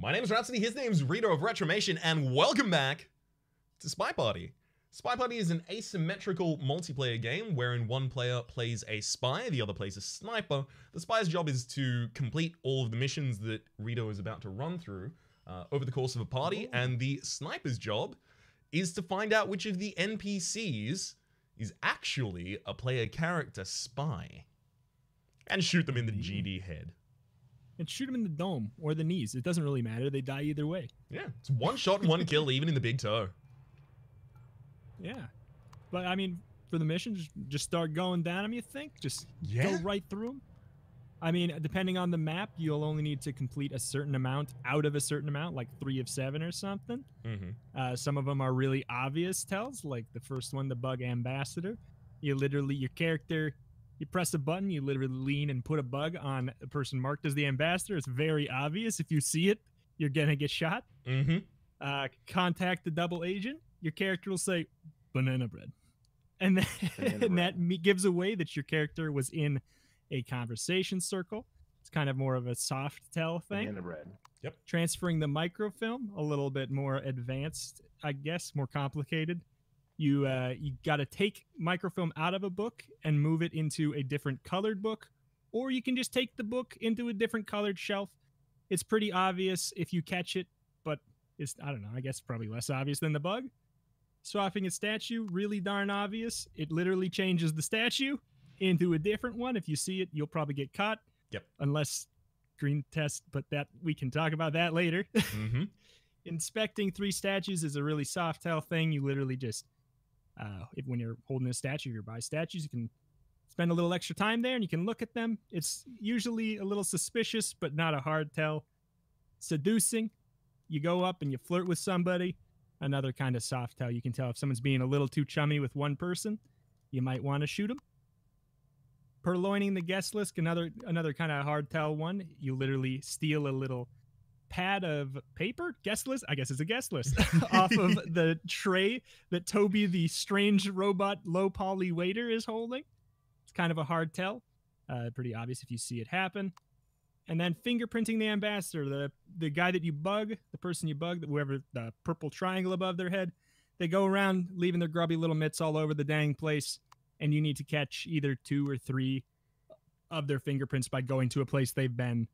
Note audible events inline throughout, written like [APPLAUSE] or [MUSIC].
My name is Rhapsody, his name's Reto of Retromation, and welcome back to Spy Party. Spy Party is an asymmetrical multiplayer game wherein one player plays a spy, the other plays a sniper. The spy's job is to complete all of the missions that Rito is about to run through uh, over the course of a party, and the sniper's job is to find out which of the NPCs is actually a player character spy and shoot them in the GD head. And shoot them in the dome or the knees. It doesn't really matter. They die either way. Yeah, it's one shot and one [LAUGHS] kill, even in the big toe. Yeah. But I mean, for the mission, just, just start going down them, you think? Just Yeah. go right through them? I mean, depending on the map, you'll only need to complete a certain amount out of a certain amount, like three of seven or something. Mm-hmm. Uh, some of them are really obvious tells, like the first one, the bug ambassador. You literally, your character, you press a button, you literally lean and put a bug on a person marked as the ambassador. It's very obvious. If you see it, you're gonna get shot. Mm-hmm. Uh, contact the double agent. Your character will say banana bread, and, then, [LAUGHS] Banana and that gives away that your character was in a conversation circle. It's kind of more of a soft tell thing Banana bread. Yep. Transferring the microfilm a little bit more advanced i guess more complicated you uh, you got to take microfilm out of a book and move it into a different colored book or you can just take the book into a different colored shelf. It's pretty obvious if you catch it but it's i don't know i guess probably less obvious than the bug. Swapping a statue really darn obvious. It literally changes the statue into a different one. If you see it you'll probably get caught. Yep. unless green test but that we can talk about that later. [LAUGHS] Mm-hmm. inspecting three statues is a really soft tell thing. You literally just uh, if, when you're holding a statue you're by statues you can spend a little extra time there and you can look at them. It's usually a little suspicious but not a hard tell. Seducing. You go up and you flirt with somebody. Another kind of soft tell. You can tell if someone's being a little too chummy with one person you might want to shoot them purloining the guest list another another kind of hard tell one. You literally steal a little pad of paper guest list i guess it's a guest list [LAUGHS] off of the tray that toby the strange robot low poly waiter is holding. It's kind of a hard tell uh, pretty obvious if you see it happen. And then fingerprinting the ambassador the the guy that you bug the person you bug whoever the purple triangle above their head. They go around leaving their grubby little mitts all over the dang place and you need to catch either two or three of their fingerprints by going to a place they've been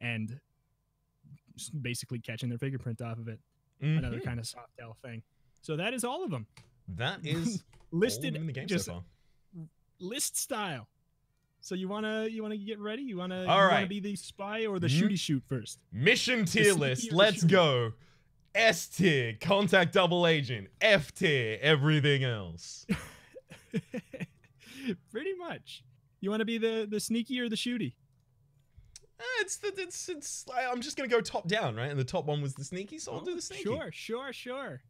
and basically catching their fingerprint off of it. Another Mhm. kind of soft tail thing. So that is all of them That is [LAUGHS] listed in the game just so list style. So you wanna you wanna get ready? You wanna All you wanna be the spy or the Mhm. shooty shoot first? Mission tier list. Let's go. S tier, contact double agent. F tier, everything else. [LAUGHS] Pretty much. You want to be the the sneaky or the shooty? Uh, it's the it's it's. I'm just gonna go top down, right? And the top one was the sneaky, so I'll do the sneaky. Sure, sure, sure.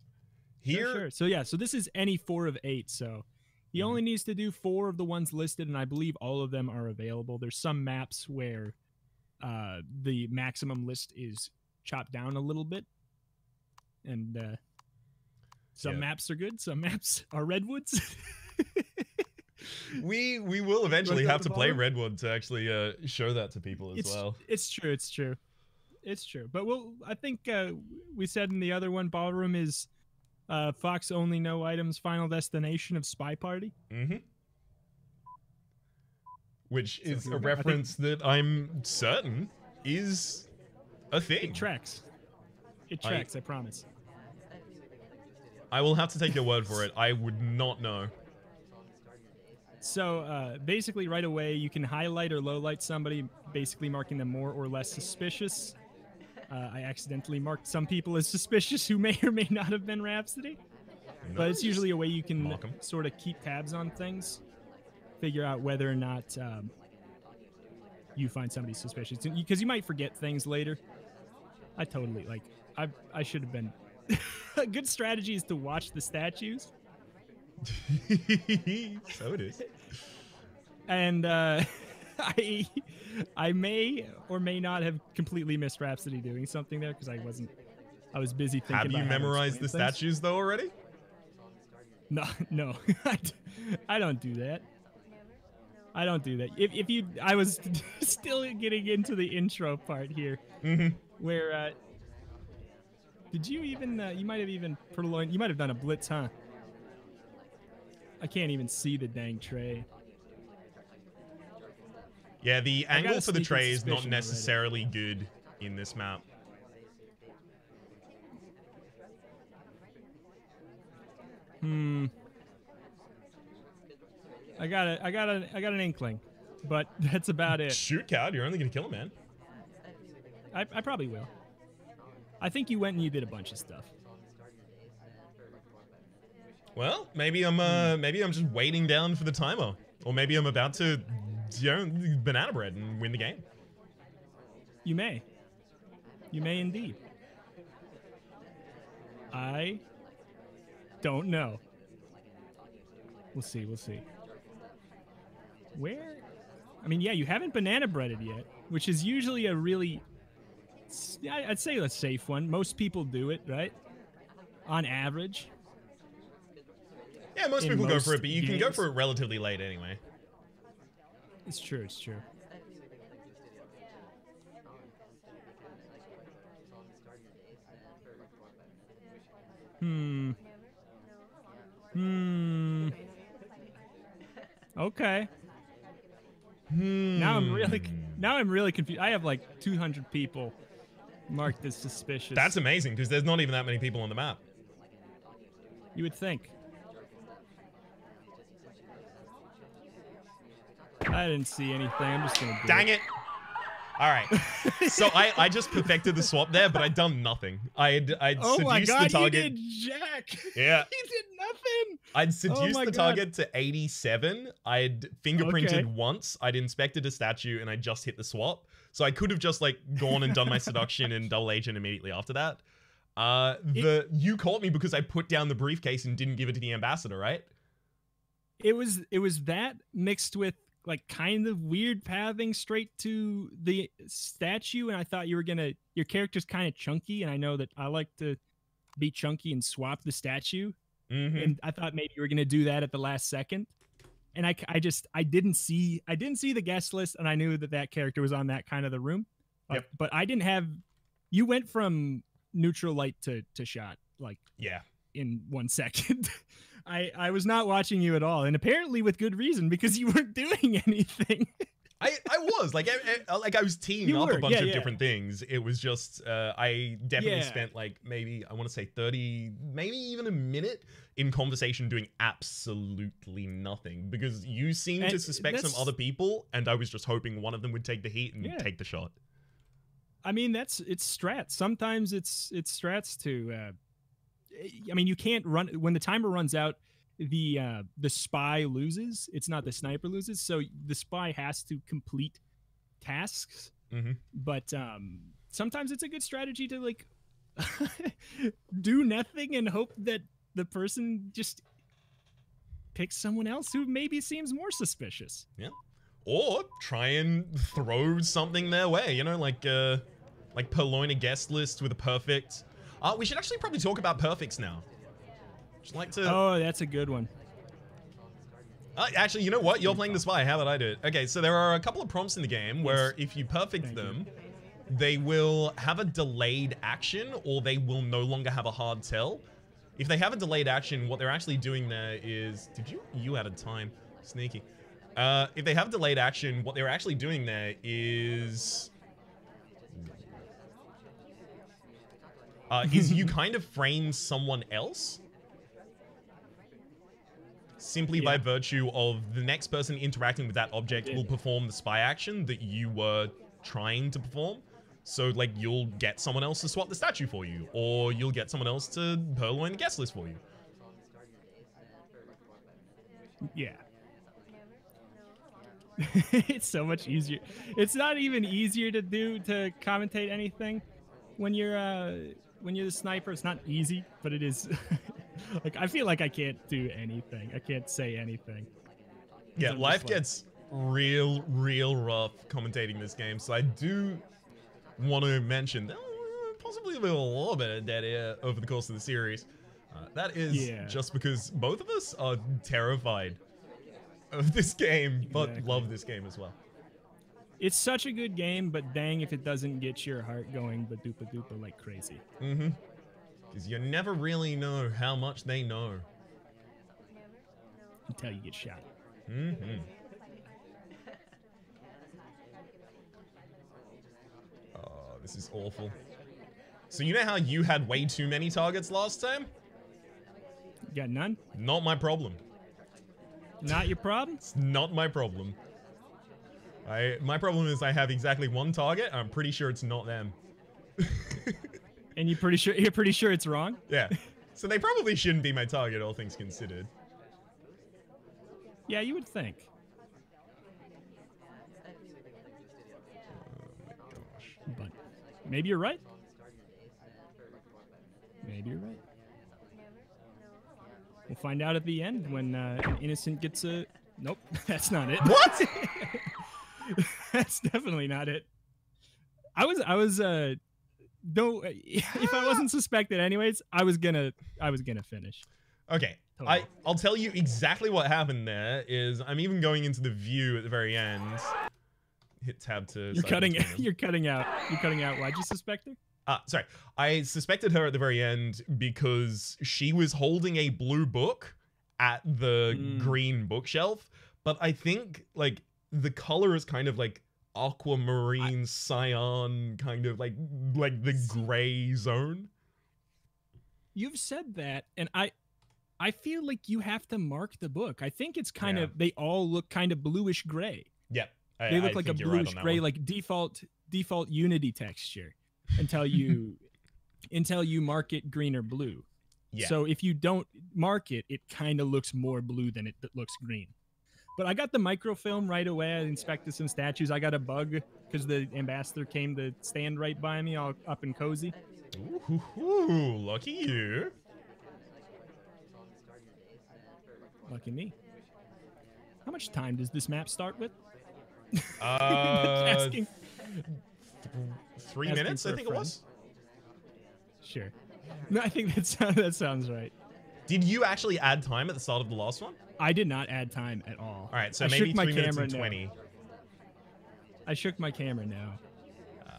Here, Sure, sure. So yeah, so this is any four of eight. So he Mhm. only needs to do four of the ones listed, and I believe all of them are available. There's some maps where uh, the maximum list is chopped down a little bit, and uh, some Yeah. maps are good, some [LAUGHS] maps are redwoods. [LAUGHS] we we will eventually have to play? Redwood to actually uh, show that to people as it's well. it's true, it's true, it's true. But we'll I think uh, we said in the other one, ballroom is. Uh, Fox only no items. Final destination of Spy Party. Mm-hmm. Which So is a. I think- reference that I'm certain is a thing. It tracks. It I- tracks. I promise. I will have to take your word for it. I would not know. So uh, basically, right away, you can highlight or lowlight somebody, basically marking them more or less suspicious. Uh, I accidentally marked some people as suspicious who may or may not have been Rhapsody, but it's usually a way you can sort of keep tabs on things, figure out whether or not um, you find somebody suspicious, because you might forget things later. I totally like. I I should have been. [LAUGHS] a good strategy is to watch the statues [LAUGHS] so it is. and uh, [LAUGHS] I I may or may not have completely missed Rhapsody doing something there because I wasn't. I was busy thinking. Have you memorized the things. statues though already? No, [LAUGHS] no, I don't do that. I don't do that. If, if you, I was still getting into the intro part here, Mm-hmm. where uh, Did you even? Uh, you might have even purloined. You might have done a blitz, huh? I can't even see the dang tray. Yeah, the angle for the tray is not suspicion already. necessarily good in this map. Hmm. I got a, I got a, I got an inkling, but [LAUGHS] that's about it. Shoot, coward, you're only gonna kill him, man. I, I probably will. I think you went and you did a bunch of stuff. Well, maybe I'm uh maybe I'm just waiting down for the timer. Or maybe I'm about to you know, banana bread and win the game. You may. You may indeed. I don't know. We'll see. We'll see. Where? I mean, yeah, you haven't banana breaded yet, which is usually a really, I'd say a safe one. Most people do it, right? On average. Yeah, most people go for it, but you can go for it relatively late anyway. It's true. It's true. Hmm. Hmm. Okay. Hmm. Now I'm really now I'm really confused. I have like 200 people marked as suspicious. That's amazing because there's not even that many people on the map. you would think. I didn't see anything. I'm just gonna Dang it! All right. so I, I just perfected the swap there, but I'd done nothing. I'd I'd Oh my seduced god, the target. you did jack. [LAUGHS] Yeah. you did nothing. I'd seduced my the God. target to 87. I'd fingerprinted Okay. once. I'd inspected a statue, and I just hit the swap. So I could have just like gone and done my seduction and double agent immediately after that. Uh, the you caught me because I put down the briefcase and didn't give it to the ambassador, right? It was it was that mixed with like kind of weird pathing straight to the statue, and I thought you were gonna your character's kind of chunky, and I know that I like to be chunky and swap the statue, Mm-hmm. and I thought maybe you were gonna do that at the last second. And I, I just I didn't see I didn't see the guest list, and I knew that that character was on that kind of the room. But, Yep. but I didn't have. You went from neutral light to to shot like Yeah. in one [LAUGHS] second. I I was not watching you at all, and apparently with good reason because you weren't [LAUGHS] doing anything. I, I was like I, I- like I was teeing You up a bunch yeah, of yeah. different things. It was just uh, I definitely Yeah. spent like maybe I want to say thirty, maybe even a minute in conversation doing absolutely nothing because you seemed to suspect some other people, and I was just hoping one of them would take the heat and take the shot. I mean, that's it's strats. Sometimes it's it's strats to. Uh, I mean, you can't run when the timer runs out. The uh, the spy loses. It's not the sniper loses. So the spy has to complete tasks. Mhm. But um, sometimes it's a good strategy to like [LAUGHS] do nothing and hope that the person just picks someone else who maybe seems more suspicious. Yeah. Or try and throw something their way, you know, like uh, like purloin a guest list with a perfect. Uh, we should actually probably talk about perfects now. Just like to. Oh, that's a good one. Uh, actually, you know what? You're playing the spy. How about I do it? Okay, so there are a couple of prompts in the game where if you perfect Thank you. them, they will have a delayed action or they will no longer have a hard tell. If they have a delayed action, what they're actually doing there is. Did you? You added time. Sneaky. Uh, if they have delayed action, what they're actually doing there is. Uh, is you kind of frame someone else simply by virtue of the next person interacting with that object Yeah. will perform the spy action that you were trying to perform. So, like, you'll get someone else to swap the statue for you, or you'll get someone else to purloin the guest list for you. Yeah. [LAUGHS] it's so much easier. It's not even easier to do to commentate anything when you're uh when you're the sniper. It's not easy, but it is. [LAUGHS] like I feel like I can't do anything. I can't say anything. Yeah, life like- gets real, real rough commentating this game. So I do want to mention uh, possibly a little bit of dead air over the course of the series. Uh, that is Yeah. just because both of us are terrified of this game, but Exactly. love this game as well. It's such a good game, but dang if it doesn't get your heart going, but doopa doopa like crazy. Mm-hmm. Because you never really know how much they know. Until you get shot. Mm-hmm. Oh, this is awful. So you know how you had way too many targets last time? Got none? Not my problem. Not your problem? It's not my problem. I my problem is I have exactly one target. I'm pretty sure it's not them. [LAUGHS] and you're pretty sure you're pretty sure it's wrong? Yeah. [LAUGHS] So they probably shouldn't be my target, all things considered. Yeah, you would think. Oh my gosh. But maybe you're right. Maybe you're right. We'll find out at the end when uh, an innocent gets a. Nope, [LAUGHS] that's not it. What? [LAUGHS] that's definitely not it. I was, I was, uh, though, [LAUGHS] if I wasn't suspected, anyways, I was gonna, I was gonna finish. Okay. I, I'll tell you exactly what happened there is I'm even going into the view at the very end. Hit tab to You're cutting, [LAUGHS] you're cutting out, you're cutting out. Why'd you suspect her? Uh, sorry. I suspected her at the very end because she was holding a blue book at the Mm. green bookshelf, but I think like the color is kind of like aquamarine cyan kind of like like the gray zone. You've said that, and I, I feel like you have to mark the book. I think it's kind Yeah. of they all look kind of bluish gray. Yep. I, They look I like a you're right bluish gray, one. like default default Unity texture, until you [LAUGHS] until you mark it green or blue. yeah. So if you don't mark it, it kind of looks more blue than it looks green. But I got the microfilm right away. I inspected some statues. I got a bug because the ambassador came to stand right by me, all up and cozy. Ooh, lucky you. Lucky me. How much time does this map start with? Uh, [LAUGHS] Asking. three asking minutes, I think it was. Sure. No, I think that sounds, that sounds right. Did you actually add time at the start of the last one? I did not add time at all. All right, so I maybe shook my three minutes camera and no. twenty. I shook my camera now. Uh,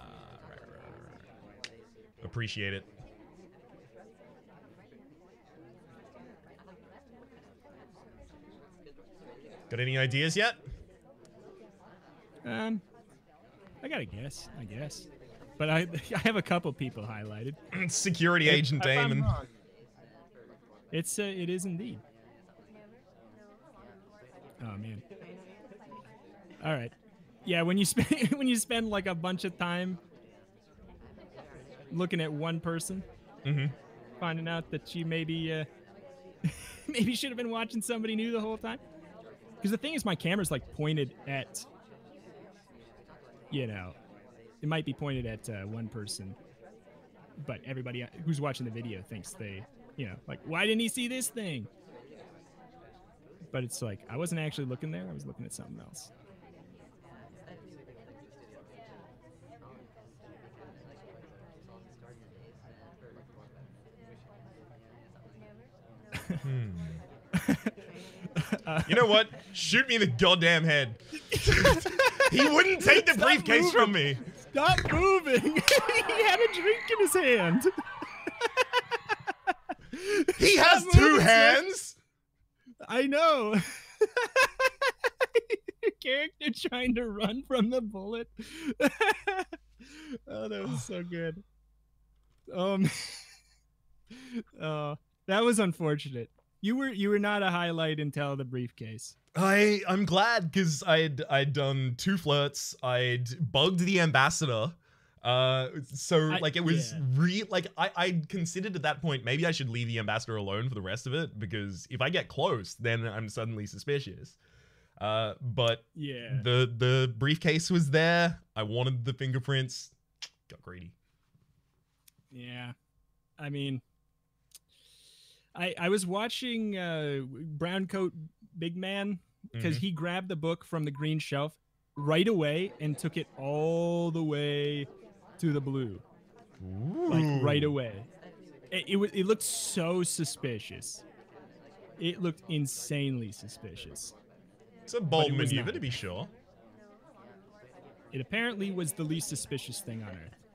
right, right, right, right. Appreciate it. Got any ideas yet? Um, I got a guess, I guess. But I, [LAUGHS] I have a couple people highlighted. Security If- agent if I'm Damon. It's uh, it is indeed. Oh man. All right. Yeah, when you spend [LAUGHS] when you spend like a bunch of time looking at one person, Mhm. finding out that you maybe uh, [LAUGHS] maybe should have been watching somebody new the whole time. Because the thing is, my camera's like pointed at, you know, it might be pointed at uh, one person, but everybody who's watching the video thinks they, you know, like, why didn't he see this thing? But it's like I wasn't actually looking there; I was looking at something else. Hmm. [LAUGHS] You know what? Shoot me in the goddamn head. [LAUGHS] he wouldn't take the Stop briefcase from me. Stop moving! [LAUGHS] he had a drink in his hand. [LAUGHS] He has two hands. I know. [LAUGHS] Character trying to run from the bullet. [LAUGHS] oh, that was so good. Um, oh, that was unfortunate. You were you were not a highlight until the briefcase. I I'm glad because I'd I'd done two flirts. I'd bugged the ambassador. Uh, so I- like it was yeah. re like I I considered at that point maybe I should leave the ambassador alone for the rest of it because if I get close then I'm suddenly suspicious. Uh, but Yeah. the the briefcase was there. I wanted the fingerprints. Got greedy. Yeah. I mean I I was watching uh Brown Coat Big Man because Mhm. he grabbed the book from the green shelf right away and took it all the way to the blue. Like right away. It, it was it looked so suspicious. It looked insanely suspicious. It's a bold it maneuver not. to be sure. It apparently was the least suspicious thing on earth.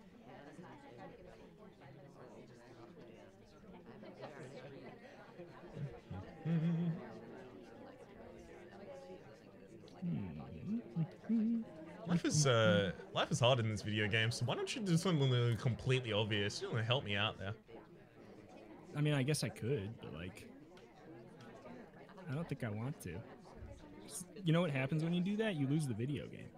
Life is uh, life is hard in this video game, so why don't you do something completely obvious? You want to help me out there. I mean, I guess I could, but like, I don't think I want to. You know what happens when you do that? You lose the video game.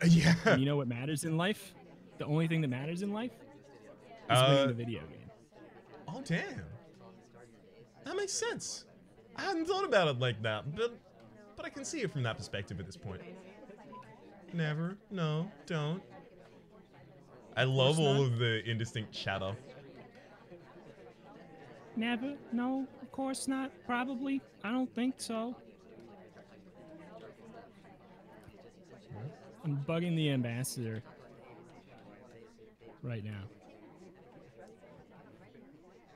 Uh, yeah. And you know what matters in life? The only thing that matters in life is Uh, winning the video game. Oh damn. That makes sense. I hadn't thought about it like that, but but I can see it from that perspective at this point. Never, no, don't. I love all not. of the indistinct chatter. Never. No, of course not. Probably. I don't think so. I'm bugging the ambassador right now.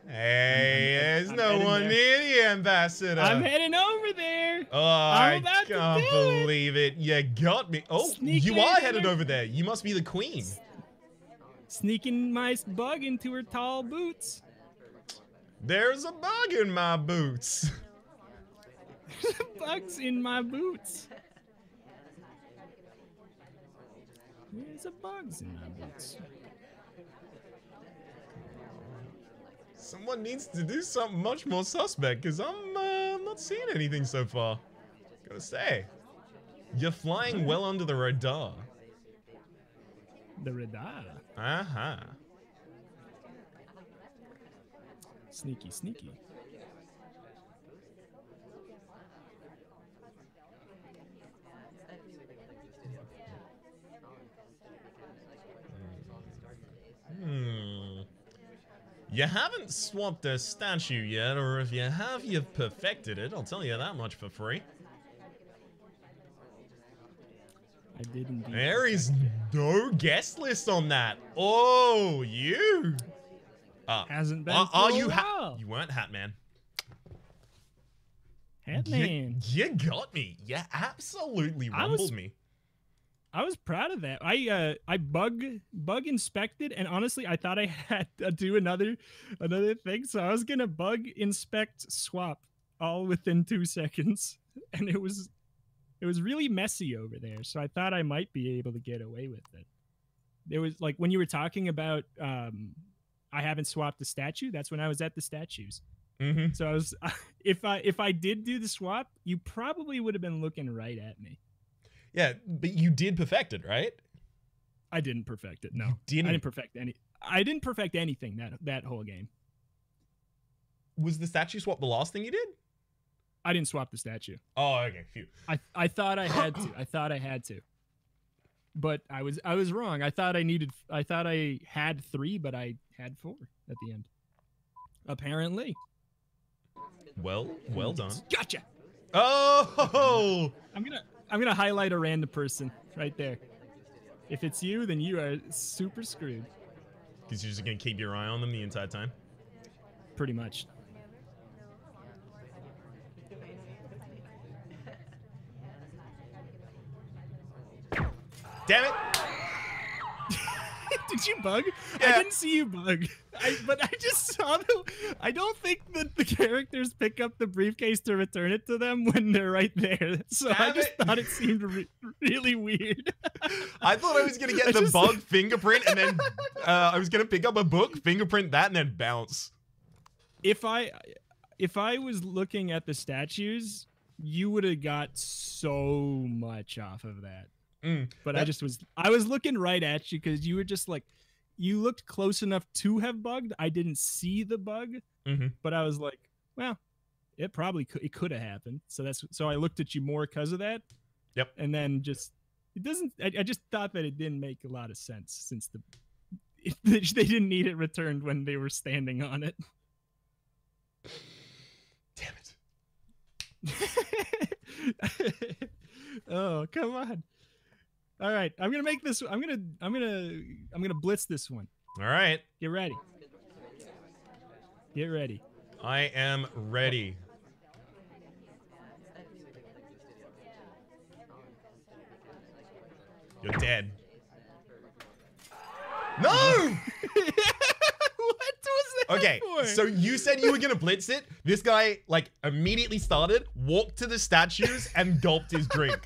Hey, there's I'm no one there. near the ambassador. I'm heading over there. Oh, I'm I can't do it. believe it. You got me. Oh, Sneak you are headed over there. You must be the queen. Sneaking my bug into her tall boots. There's a bug in my boots. There's [LAUGHS] a bugs in my boots. There's a bugs in my boots. Someone needs to do something much more suspect because I'm, uh, not seeing anything so far. Gotta say, you're flying well under the radar. The radar. Uh huh. Sneaky, sneaky. Hmm. You haven't swapped a statue yet, or if you have, you've perfected it. I'll tell you that much for free. I did indeed. There is no guest list on that. Oh, you. Uh, Hasn't been are, are you ha- You weren't Hat Man. Hatman. You, you got me. You absolutely rumbled me. I was proud of that. I uh I bug bug inspected and honestly I thought I had to do another another thing. So I was gonna bug inspect swap all within two seconds. [LAUGHS] And it was it was really messy over there. So I thought I might be able to get away with it. There was like when you were talking about um I haven't swapped the statue, that's when I was at the statues. Mm-hmm. So I was [LAUGHS] if I if I did do the swap, you probably would have been looking right at me. Yeah, but you did perfect it, right? I didn't perfect it. No. You didn't. I didn't perfect any. I didn't perfect anything that that whole game. Was the statue swap the last thing you did? I didn't swap the statue. Oh, okay. Phew. I I thought I had to. I thought I had to. But I was I was wrong. I thought I needed. I thought I had three, but I had four at the end. Apparently. Well, well done. Gotcha. Oh, I'm gonna I'm gonna highlight a random person right there. If it's you, then you are super screwed. because you're just gonna keep your eye on them the entire time. Pretty much. Damn it! [LAUGHS] Did you bug? Yeah. I didn't see you bug. [LAUGHS] I, but I just saw the. I don't think that the characters pick up the briefcase to return it to them when they're right there. [LAUGHS] So I just it. thought it seemed re- really weird. I thought I was gonna get I the just- bug fingerprint and then uh, I was gonna pick up a book, fingerprint that, and then bounce. if I, if I was looking at the statues, you would have got so much off of that. Mm, But I just was. I was looking right at you because you were just like. You looked close enough to have bugged. I didn't see the bug. mhm. but I was like, well, it probably could it could have happened. So that's so I looked at you more because of that. Yep. And then just it doesn't. I, I just thought that it didn't make a lot of sense since the [LAUGHS] they didn't need it returned when they were standing on it. Damn it! [LAUGHS] oh come on! All right, I'm gonna make this. I'm gonna. I'm gonna. I'm gonna blitz this one. All right, Get ready. Get ready. I am ready. You're dead. No! [LAUGHS] what was that Okay, so you said you were gonna blitz it. This guy like immediately started, walked to the statues, and gulped his drink.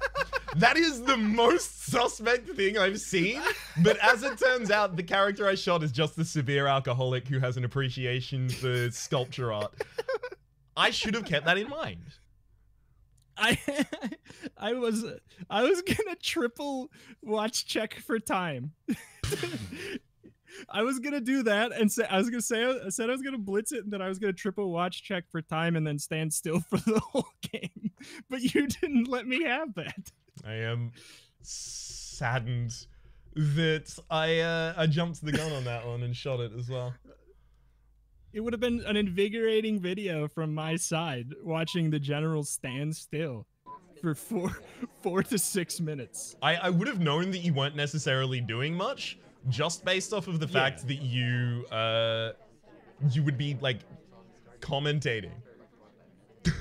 That is the most suspect thing I've seen. But as it turns out, the character I shot is just the severe alcoholic who has an appreciation for sculpture art. I should have kept that in mind. I [LAUGHS] I was I was gonna triple watch check for time. [LAUGHS] I was gonna do that and say I was gonna say I said I was gonna blitz it and then I was gonna triple watch check for time and then stand still [LAUGHS] for the whole game. But you didn't let me have that. I am saddened that I uh, I jumped the gun on that one and shot it as well. It would have been an invigorating video from my side watching the general stand still for four [LAUGHS] four to six minutes. I, I would have known that you weren't necessarily doing much just based off of the fact Yeah. that you uh you would be like commentating. [LAUGHS]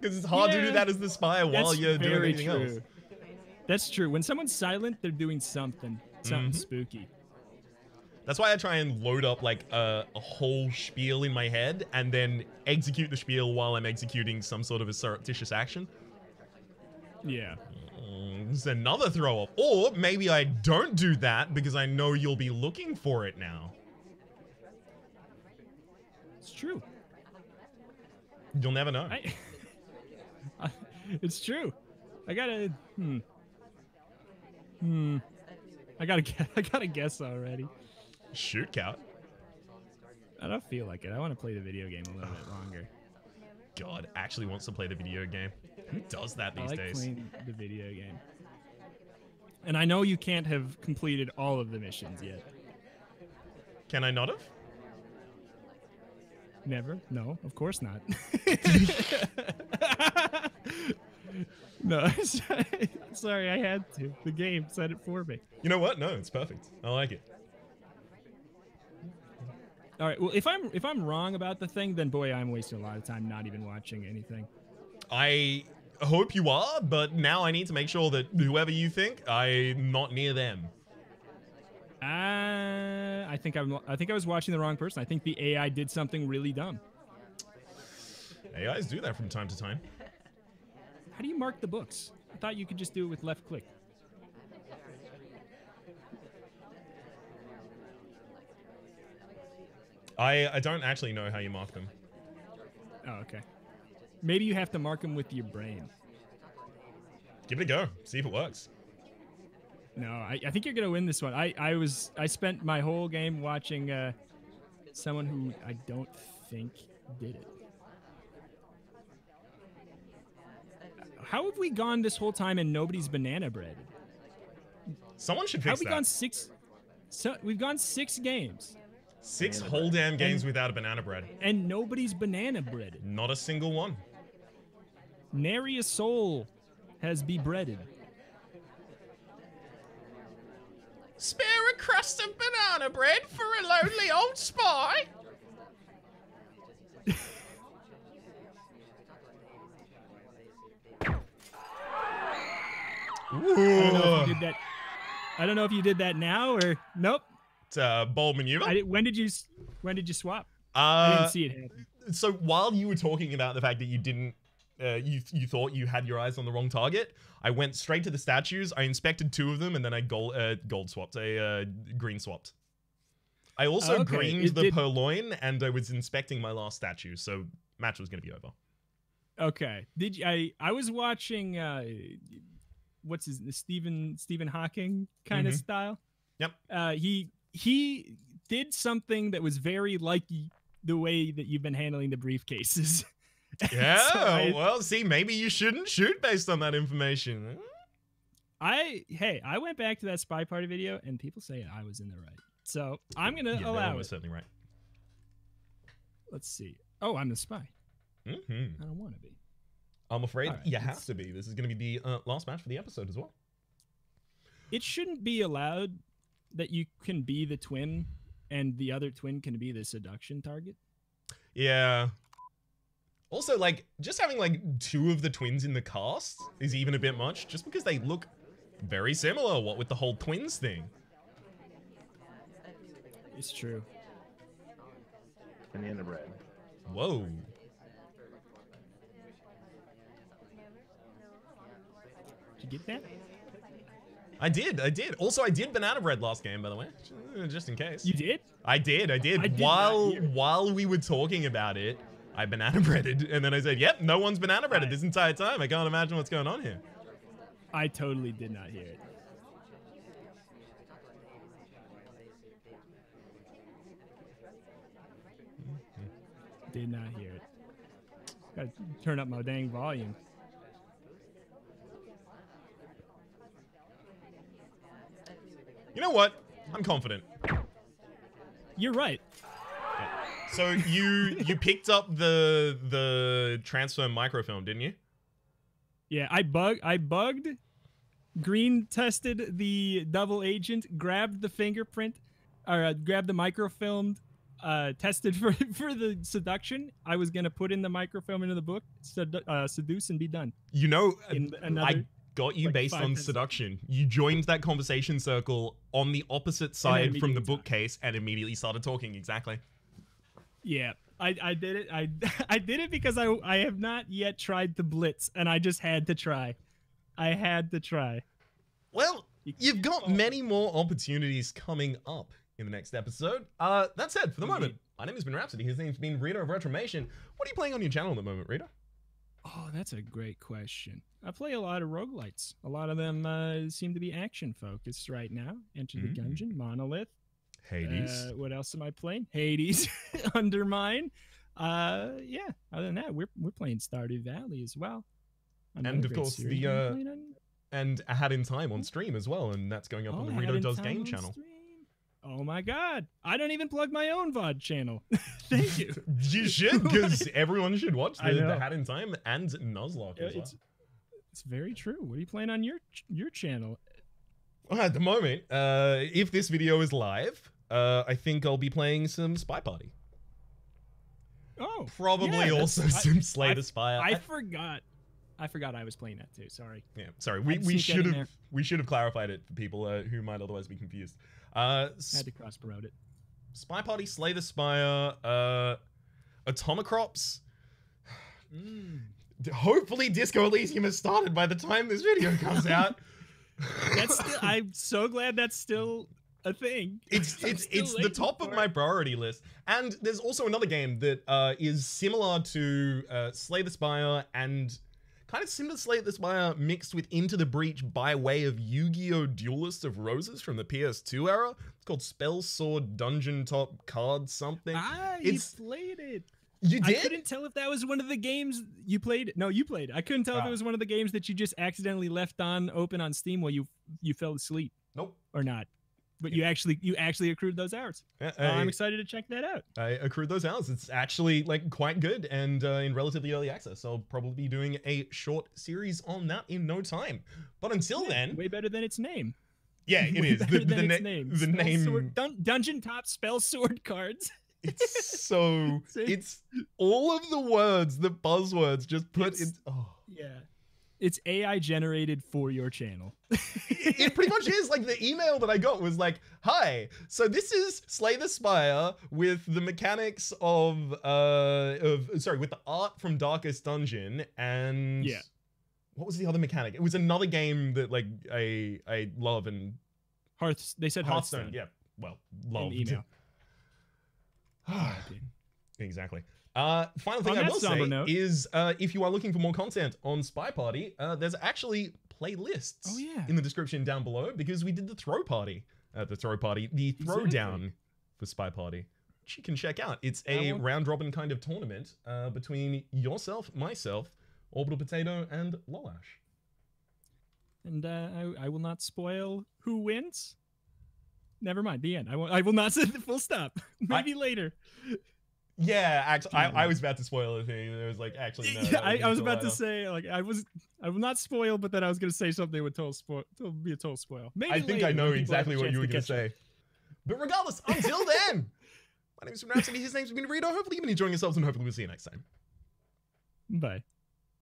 Because it's hard to do that as the spy while That's you're doing anything true. else. That's true. When someone's silent, they're doing something, something Mhm. spooky. That's why I try and load up like a, a whole spiel in my head and then execute the spiel while I'm executing some sort of a surreptitious action. Yeah. Mm, It's another throw off. Or maybe I don't do that because I know you'll be looking for it now. It's true. You'll never know. I- [LAUGHS] it's true. I gotta. Hmm. Hmm. I gotta. [LAUGHS] gue- I gotta guess already. Shoot, Cat. I don't feel like it. I want to play the video game a little bit [SIGHS] longer. God, actually wants to play the video game. Who does that I these like days? playing the video game. And I know you can't have completed all of the missions yet. Can I not have? Never? No, of course not. [LAUGHS] [LAUGHS] [LAUGHS] no, [LAUGHS] sorry, I had to. The game said it for me. You know what? No, it's perfect. I like it. All right. Well, if I'm if I'm wrong about the thing, then boy, I'm wasting a lot of time not even watching anything. I hope you are, but now I need to make sure that whoever you think, I'm not near them. Uh, I think I'm. I think I was watching the wrong person. I think the AI did something really dumb. AIs do that from time to time. How do you mark the books? I thought you could just do it with left click. I, I don't actually know how you mark them. Oh, okay. Maybe you have to mark them with your brain. Give it a go. See if it works. No, I, I think you're gonna win this one. I, I was I spent my whole game watching uh, someone who I don't think did it. How have we gone this whole time and nobody's banana bread? Someone should How fix have we that. gone six? So we've gone six games Six whole damn games without a banana bread. and nobody's banana breaded. Not a single one. Nary a soul has be breaded. Spare a crust of banana bread for a lonely old spy? I don't know if you did that. I don't know if you did that now or nope. It's a bold maneuver. I did, when did you when did you swap? I Uh, didn't see it happen. so while you were talking about the fact that you didn't uh, you you thought you had your eyes on the wrong target i went straight to the statues i inspected two of them and then i gold uh, gold swapped a uh, green swapped i also Okay, greened it the did- purloin and i was inspecting my last statue so match was going to be over Okay. Did you, I? I was watching. What's his Stephen Stephen Hawking kind of Mhm. style. Yep. Uh, he he did something that was very like the way that you've been handling the briefcases. [LAUGHS] yeah So I- well see maybe you shouldn't shoot based on that information I hey, I went back to that spy party video and people say I was in the right. So I'm gonna yeah, allow one was certainly right Let's see. Oh, I'm the spy. hmm I don't want to be. I'm afraid All right, you have to be this is going to be the uh, last match for the episode as well It shouldn't be allowed that you can be the twin and the other twin can be the seduction target. Yeah. Also, like, just having like two of the twins in the cast is even a bit much, just because they look very similar. What with the whole twins thing? It's true. Banana bread. Whoa. Did you get that? I did, I did. Also, I did banana bread last game, by the way, just in case. You did? I did, I did. I did while while we were talking about it, I banana breaded, and then I said, "Yep, no one's banana breaded I- this entire time. I can't imagine what's going on here." I totally did not hear it. Did not hear it. Gotta turn up my dang volume. You know what? I'm confident. You're right. So you you picked up the the transfer microfilm, didn't you? Yeah, I bug I bugged, green tested the double agent, grabbed the fingerprint, or uh, grabbed the microfilm, uh, tested [LAUGHS] for for the seduction. I was gonna put in the microfilm into the book, uh, seduce and be done. You know, In another, I got you like, based on minutes. seduction. You joined that conversation circle on the opposite side from the bookcase and immediately started talking. Exactly. yeah, I, I did it. I [LAUGHS] I did it because I I have not yet tried the blitz, and I just had to try. I had to try. Well, You you've got many more opportunities coming up in the next episode. Uh, that said, for the moment, my name has been Rhapsody. His name's been Reto of Retromation. What are you playing on your channel at the moment, Reto? Oh, that's a great question. I play a lot of roguelites. A lot of them uh, seem to be action focused right now. Enter the Mm. Gungeon, Monolith. Hades. Uh, what else am I playing? Hades, [LAUGHS] Undermine. Uh, yeah. Other than that, we're we're playing Stardew Valley as well. Another And of course, the, uh, on- and a hat in time on stream as well, and that's going up on Oh, the Hat Reto Does Game channel. stream. Oh my god! I don't even plug my own VOD channel. [LAUGHS] Thank you. [LAUGHS] you should, because [LAUGHS] everyone should watch the, the. Hat in Time and Nuzlocke Yeah, as well. it's it's very true. What are you playing on your your channel? Well, at the moment, uh, if this video is live, uh, I think I'll be playing some Spy Party. Oh, Probably yeah, that's- also I- some Slay the Spire. I I- forgot. I forgot I was playing that too. Sorry. yeah, sorry. We, we should have we should have clarified it for people uh, who might otherwise be confused. Uh, had to cross promote it. Spy Party, Slay the Spire, uh, Atomicrops. [SIGHS] Hopefully, Disco Elysium has started by the time this video comes out. [LAUGHS] That's still, I'm so glad that's still a thing. it's it's it's the top of my priority list. And there's also another game that uh, is similar to uh, Slay the Spire and kind of similar to Slay the Spire mixed with Into the Breach by way of Yu-Gi-Oh! Duelist of Roses from the PS2 era. It's called Spell Sword Dungeon Top Card something. Ah, It's- you played it. you did? I couldn't tell if that was one of the games you played. No, you played. I couldn't tell if Ah. it was one of the games that you just accidentally left on open on Steam while you you fell asleep Nope. or not. But you actually you actually accrued those hours. Uh, Uh, I'm excited to check that out. I accrued those hours. It's actually like quite good and uh, in relatively early access. So I'll probably be doing a short series on that in no time. But until then, way better than its name. yeah, [LAUGHS] it is the, the, na- name. the name. sword, dun- dungeon top spell sword cards. [LAUGHS] It's [LAUGHS] so it's all of the words, the buzzwords, just put It's- in. Oh. yeah, it's AI generated for your channel. [LAUGHS] It, pretty much is like the email that I got was like, "Hi, so this is Slay the Spire with the mechanics of uh of sorry with the art from Darkest Dungeon and Yeah. what was the other mechanic? It was another game that like I I love and Hearth. They said Hearthstone. Hearthstone. Yeah, well, love. the email. [SIGHS] Exactly. Uh, final thing On I will say note- is uh, if you are looking for more content on Spy Party, uh, there's actually playlists Oh, yeah. in the description down below because we did the throw party. Uh, the throw party, the throwdown Exactly. for Spy Party, which you can check out. It's a round robin kind of tournament uh, between yourself, myself, Orbital Potato, and Lolash. and uh, I, I will not spoil who wins. Never mind. The end. I will. I will not [LAUGHS] say the full stop. Maybe later. Yeah, actually, I. I was about to spoil the thing. It was like, actually, no. yeah, I, I was about to say like I was. I will not spoil, but then I was going to say something would total spoil. Be a total spoil. Maybe I think I know when people have exactly what you were to going to catch up. say. But regardless, until then, my name is Rhapsody. His name's been Reto. Hopefully, you've been enjoying yourselves, and hopefully, we'll see you next time. Bye.